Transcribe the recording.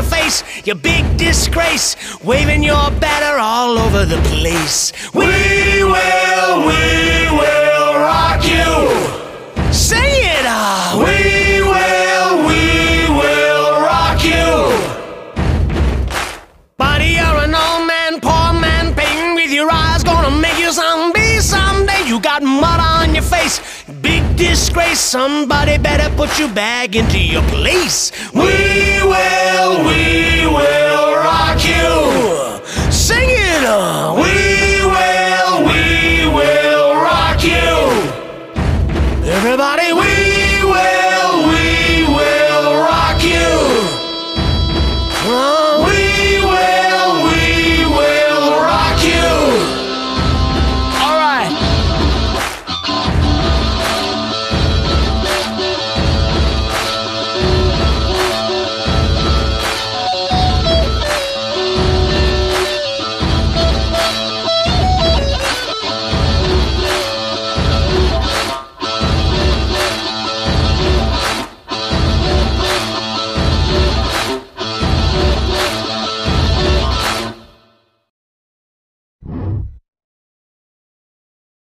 Your face, you big disgrace. Waving your banner all over the place. We will, we will rock you. Say it all. We will, we will rock you. Buddy, you're an old man, poor man, painting with your eyes, gonna make you zombie someday. You got mud on your face, big disgrace. Somebody better put you back into your place. We we will.